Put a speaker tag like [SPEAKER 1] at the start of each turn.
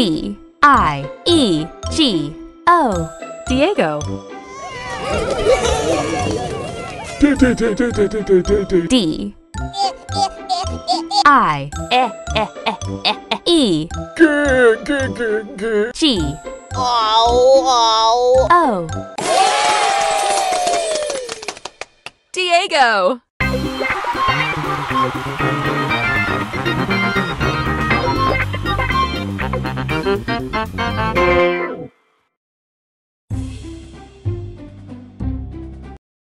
[SPEAKER 1] D I E G O. Diego
[SPEAKER 2] D
[SPEAKER 1] I E
[SPEAKER 2] G
[SPEAKER 1] O. Diego.
[SPEAKER 2] なんだ?